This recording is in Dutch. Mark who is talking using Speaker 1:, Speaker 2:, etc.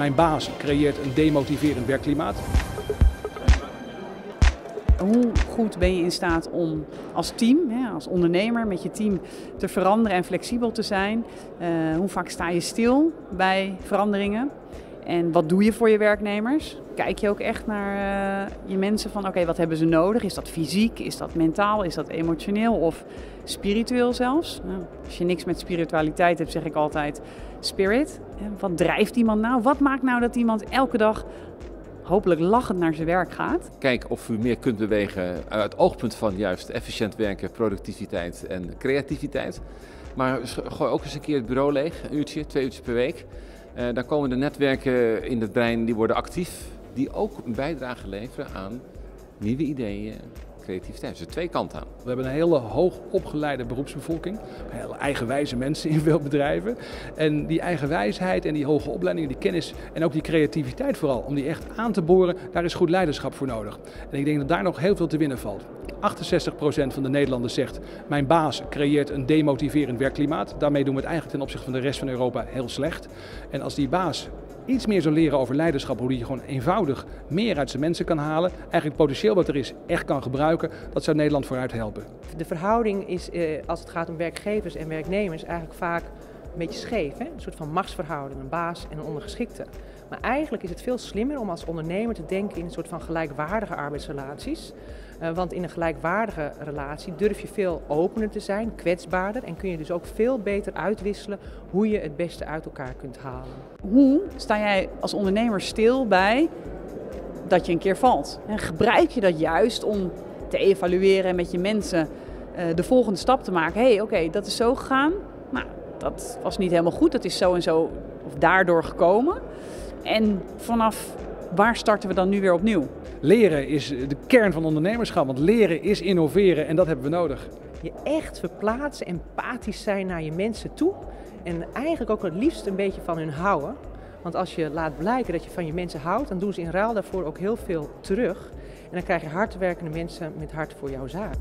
Speaker 1: Mijn baas creëert een demotiverend werkklimaat.
Speaker 2: Hoe goed ben je in staat om als team, als ondernemer met je team te veranderen en flexibel te zijn? Uh, hoe vaak sta je stil bij veranderingen? En wat doe je voor je werknemers? Kijk je ook echt naar uh, je mensen van oké, wat hebben ze nodig? Is dat fysiek? Is dat mentaal? Is dat emotioneel of spiritueel zelfs? Nou, als je niks met spiritualiteit hebt, zeg ik altijd spirit. Wat drijft iemand nou? Wat maakt nou dat iemand elke dag hopelijk lachend naar zijn werk gaat.
Speaker 3: Kijk of u meer kunt bewegen uit het oogpunt van juist efficiënt werken, productiviteit en creativiteit. Maar gooi ook eens een keer het bureau leeg, een uurtje, twee uurtjes per week. Uh, dan komen de netwerken in het brein, die worden actief, die ook een bijdrage leveren aan nieuwe ideeën, creativiteit. Dus twee kanten aan.
Speaker 1: We hebben een hele hoog opgeleide beroepsbevolking. Hele eigenwijze mensen in veel bedrijven. En die eigenwijsheid en die hoge opleiding, die kennis en ook die creativiteit vooral, om die echt aan te boren, daar is goed leiderschap voor nodig. En ik denk dat daar nog heel veel te winnen valt. 68% van de Nederlanders zegt: Mijn baas creëert een demotiverend werkklimaat. Daarmee doen we het eigenlijk ten opzichte van de rest van Europa heel slecht. En als die baas iets meer zou leren over leiderschap, hoe die gewoon eenvoudig meer uit zijn mensen kan halen, eigenlijk potentieel wat er is echt kan gebruiken, dat zou Nederland vooruit helpen.
Speaker 4: De verhouding is, eh, als het gaat om werkgevers en werknemers, eigenlijk vaak een beetje scheef. Hè? Een soort van machtsverhouding, een baas en een ondergeschikte. Maar eigenlijk is het veel slimmer om als ondernemer te denken in een soort van gelijkwaardige arbeidsrelaties. Uh, want in een gelijkwaardige relatie durf je veel opener te zijn, kwetsbaarder en kun je dus ook veel beter uitwisselen hoe je het beste uit elkaar kunt halen.
Speaker 2: Hoe sta jij als ondernemer stil bij dat je een keer valt? En gebruik je dat juist om te evalueren en met je mensen uh, de volgende stap te maken? Hé, hey, oké, dat is zo gegaan. Nou, dat was niet helemaal goed. Dat is zo en zo of daardoor gekomen. En vanaf waar starten we dan nu weer opnieuw?
Speaker 1: Leren is de kern van ondernemerschap, want leren is innoveren en dat hebben we nodig.
Speaker 4: Je echt verplaatsen, empathisch zijn naar je mensen toe en eigenlijk ook het liefst een beetje van hun houden. Want als je laat blijken dat je van je mensen houdt, dan doen ze in ruil daarvoor ook heel veel terug. En dan krijg je hardwerkende mensen met hart voor jouw zaak.